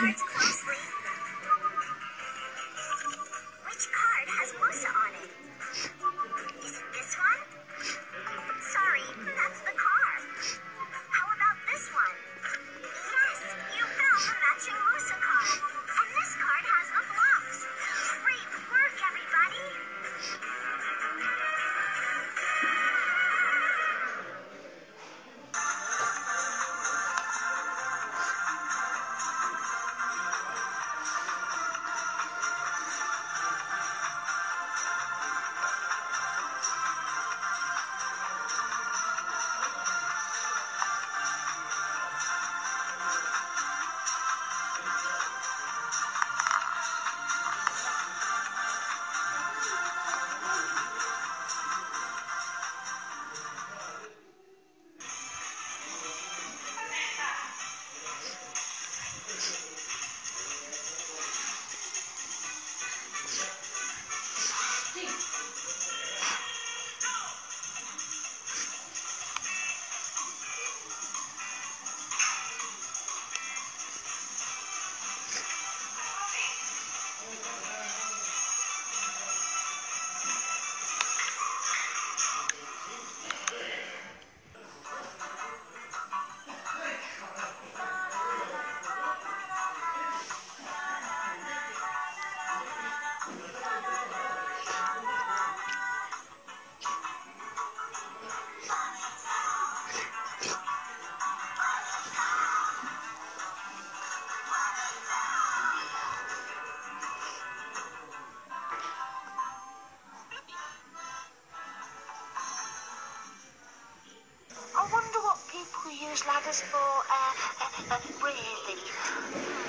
Let's. Those ladders for, uh, uh, uh, really?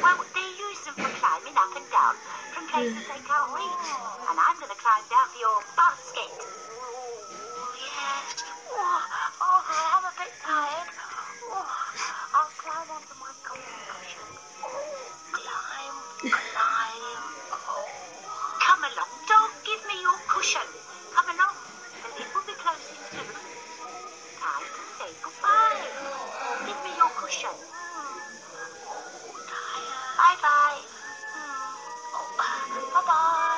Well, they use them for climbing up and down from places they can't reach. And I'm going to climb down for your basket. Oh, yes. Oh, oh, I'm a bit tired. Oh, I'll climb onto my cushion. Oh, climb, climb. Oh. Come along, dog. Give me your cushion. Come along. Bye bye. Oh, bye bye. Bye